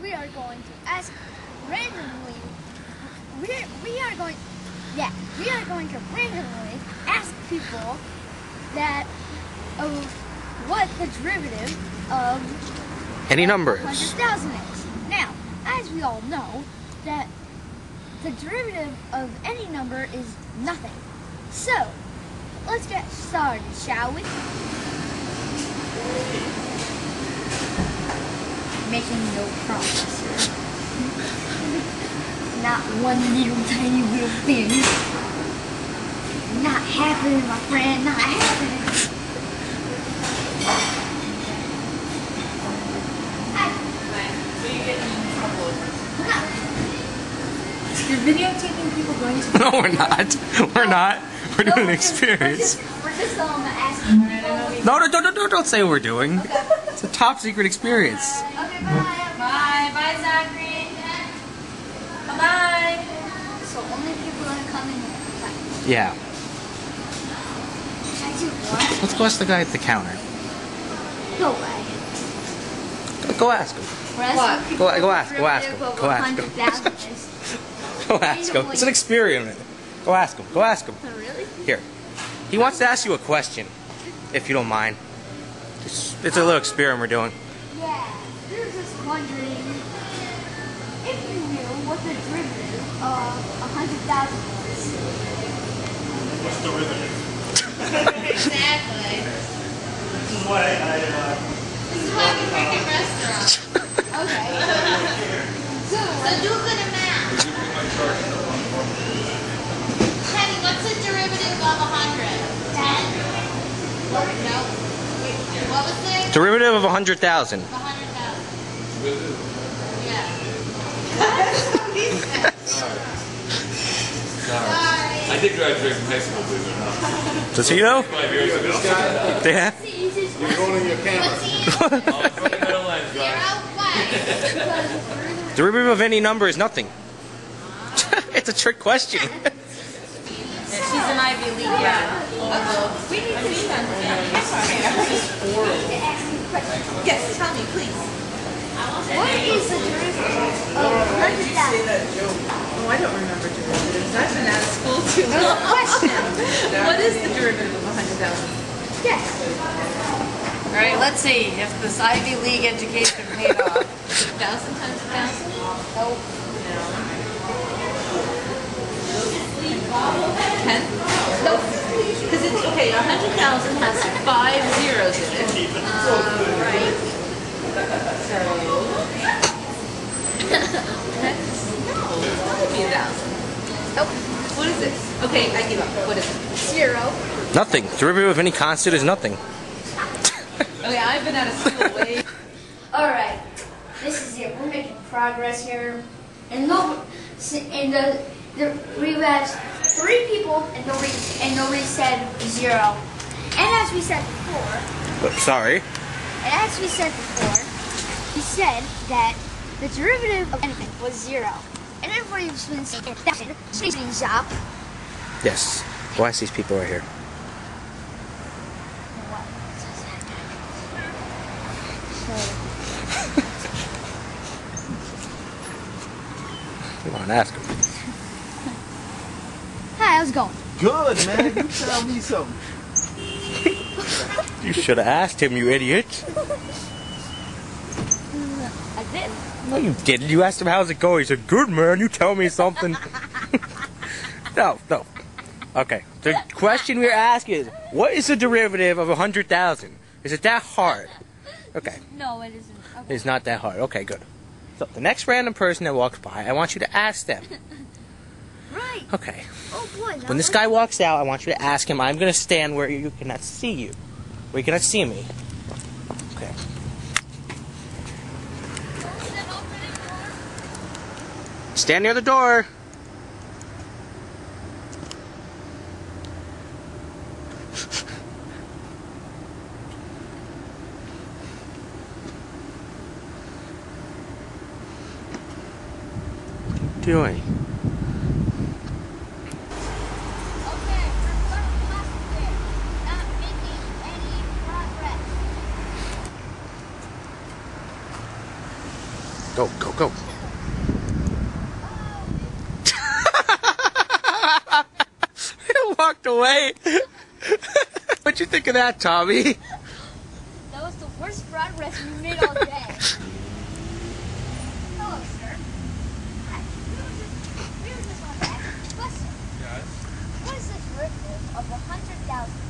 we are going to ask randomly. We we are going, yeah, we are going to randomly ask people that of what the derivative of Any hundred thousand is. Now, as we all know, that the derivative of any number is nothing. So, let's get started, shall we? Making no progress. Not one little tiny little thing. Not happening, my friend, not happening. You're videotaping people going to No, we're not. We're not. We're No, doing an we're just- experience. We're just, we're just um, asking. No, no, no, no, no, don't say what we're doing. It's a top secret experience. Okay, bye. Bye. Bye, Zachary. Bye. So only people that come in. Yeah. Should I do what? Let's go ask the guy at the counter. No way. Go, go ask him. What? Go- go ask- go ask him. Go ask him. Go ask him. It's an experiment. Go ask him. Go ask him. Oh, really? Here. He wants to ask you a question, if you don't mind. It's, it's a little experiment we're doing. Yeah. We were just wondering if you knew what the derivative of 100,000 was. What's derivative? exactly. This is why I, uh, This is why we work in restaurants. Okay. so, So do a good math. Kenny, what's the derivative of 100? 10? No. What was it? Derivative of 100,000. 100,000. Yeah. Sorry. I did graduate from high school, believe it or not. Does he know? Five years ago. Yeah. the you're going on your camera. What's the answer? It's right middle lens, Zero? guys. What? Derivative of any number is nothing. it's a trick question. She's an Ivy League. Yeah. We need to Yes, tell me, please. What is the derivative of 100,000? Oh, I don't remember derivatives. I've been out of school too long. what is the derivative of 100,000? Yes. All right, let's see if this Ivy League education paid off. Thousand times a thousand? Nope. Ten? Nope. Because it's, okay, 100,000 has five zeros in it. Uh, right. So. no, it's be a thousand. Nope. What is this? Okay, I give up. What is it? Zero. nothing. Derivative of any constant is nothing. Okay, I've been out of school way. Alright. This is it. We're making progress here. And no, and the, the we've asked three people and nobody and nobody said zero. And as we said before, Sorry. and as we said before, he said that the derivative of anything was zero. And everybody's been saying that things up. Yes. Ask these people right here. Come on, ask them. Hi, how's it going? Good, man. You tell me something. You should have asked him, you idiot. I did. No, you didn't. You asked him, how's it going? He said, good, man. You tell me something. no, no. Okay. The question we're asking is, what is the derivative of 100,000? Is it that hard? Okay. No, it isn't. Okay. It's not that hard. Okay, good. So the next random person that walks by, I want you to ask them. Okay. Oh boy. When this guy walks out, I want you to ask him. I'm going to stand where you cannot see you. Where you cannot see me. Okay. Stand near the door. What are you doing? Okay, we're going left there. Not making Go, go, go. walked away. What'd you think of that, Tommy? That was the worst progress we made all day. Hello, sir. Hi. We were just, we were just going to ask you a question. Yes. What is the derivative of a hundred thousand?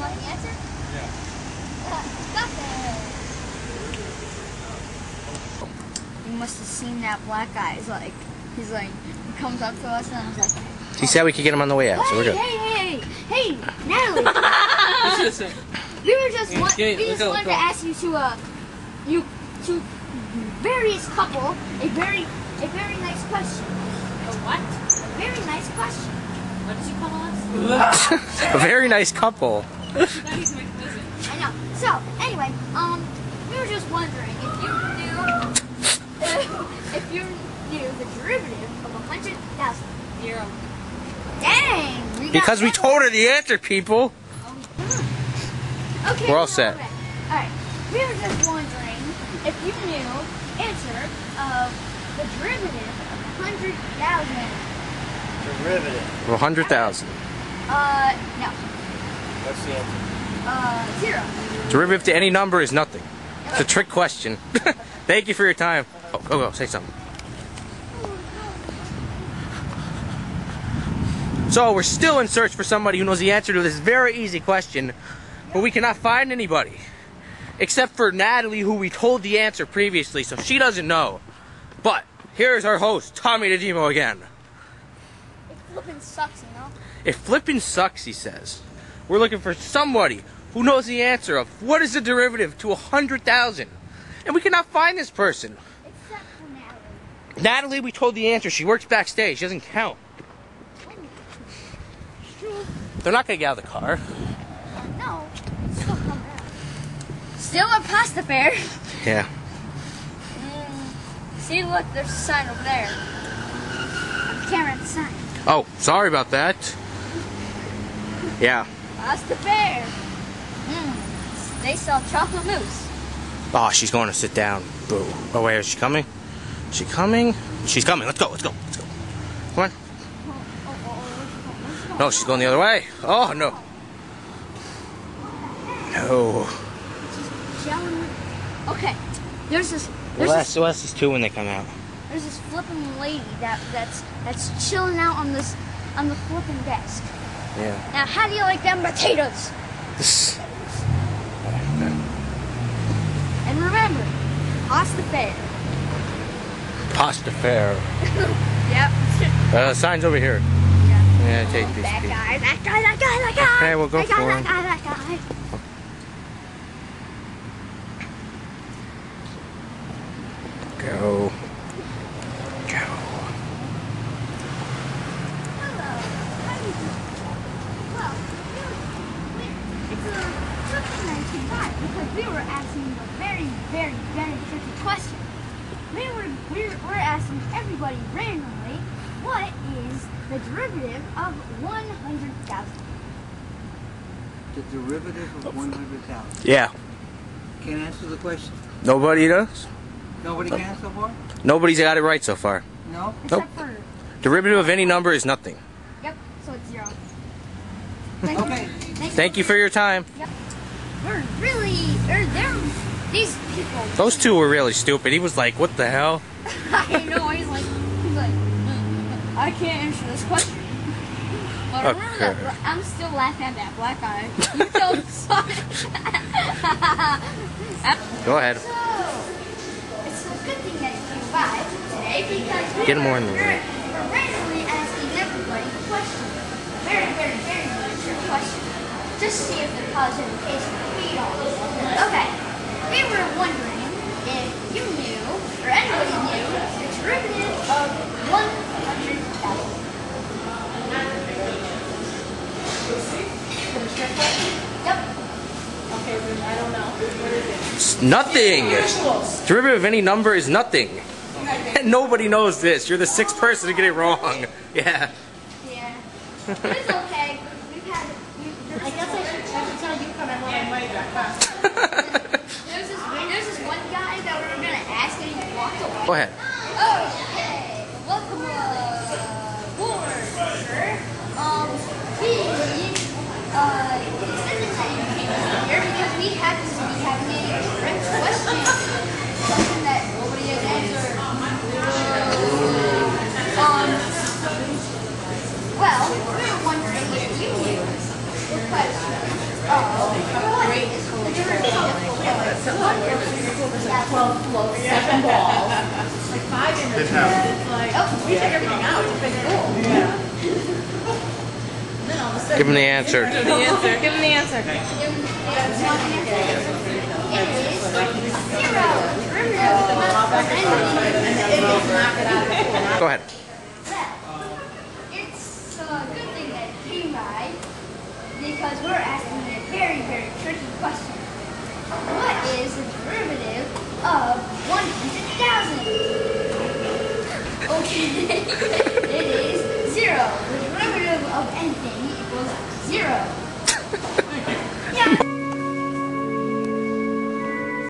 You want the answer? Yeah. Uh, got it. You must have seen that black guy. He's like, he's like, he comes up to us and I was like, He said we could get him on the way out, so we're hey, good. hey, hey, hey, Natalie. We were just Yeah, want, yeah, we just out, wanted to ask you to uh you to various couple a very a very nice question. A what? A very nice question. What did you call us? A very nice couple. That is my cousin. I know. So anyway, um, we were just wondering if you knew if you knew the derivative of hundred thousand. Zero. Dang. We Because we told her the answer, people. Okay. We're all set. All right. We were just wondering if you knew the answer of the derivative of hundred thousand. Derivative. A hundred thousand. Uh, no. What's the answer? Uh, zero. Derivative to any number is nothing. It's a trick question. Thank you for your time. Oh, go, go, say something. So we're still in search for somebody who knows the answer to this very easy question, but we cannot find anybody. Except for Natalie, who we told the answer previously, so she doesn't know. But here's our host, Tommy DeDemo again. It flipping sucks, you know. If flipping sucks, he says, we're looking for somebody who knows the answer of what is the derivative to a hundred thousand, and we cannot find this person. Natalie. We told the answer. She works backstage. She doesn't count. They're not gonna get out of the car. No. Still a pasta fair. Yeah. Mm. See, look, there's a sign over there. Camera the sign. Oh, sorry about that. Yeah. Pasta fair. Mm. They sell chocolate mousse. Oh, she's going to sit down. Boo. Oh wait, is she coming? Is she coming? She's coming. Let's go. Let's go. Let's go. Come on. Oh, oh, oh, oh, let's go, let's go. No, she's going the other way. Oh no. No. Okay, there's this there's Well, this, that's, well, that's two when they come out. there's this flipping lady that that's that's chilling out on this on the flipping desk. Yeah. Now, how do you like them potatoes? This. And remember, pasta fair. Pasta fair. Yep. Uh, signs over here. Yeah. Yeah, take these. That guy, that guy, that guy, that guy. Okay, we'll go that guy, for that him. guy, that guy. Go. Go. Hello. How do you do? Well, we, it's a tricky night tonight because we were asking a very, very, very tricky question. We were, we were, we're asking everybody randomly, what is the derivative of 100,000? The derivative of 100,000. Yeah. Can't answer the question. Nobody does. Nobody can so far? Nobody's got it right so far. No? Except for, Derivative of any number is nothing. yep, so it's zero. Thank Okay. You. Thank, Thank you for your time. We're really, or they're, these people. Those two were really stupid. He was like, "What the hell?" I know, he's like, he's like, "Mm, I can't answer this question. But remember that, Okay. I'm still laughing at that black guy. You. Go ahead. So, it's a good thing that you came by today because we Get more in the room. randomly asking everybody a question. Very, very, very, very trick question. Just see if they're college education feed on. Okay. We were wondering if you knew, or anybody knew, the derivative of 100,000. Yep. Okay, then I don't know. What is it? It's nothing. Derivative of any number is nothing. And Nobody knows this. You're the sixth person to get it wrong. Yeah. Yeah. It's okay. We've had. We've, I guess I should, I should tell you when I'm on my back. There's this, one guy that we were gonna ask and he walked away. Go ahead. Okay, here because we happen to be having a trick question. Something that nobody has answered. Um, well, we were wondering if you knew the question of what is the derivative of 100 Twelve floats, seven balls, like five in the like, oh, we took everything out, it's been cool. Then all of a sudden. Give him the answer. Give him the answer, give him the answer. Go ahead. Well, It's uh, a good thing that it came by because we're asking a very, very tricky question. What is the derivative of 100,000? Okay, it is zero. The derivative of anything equals zero.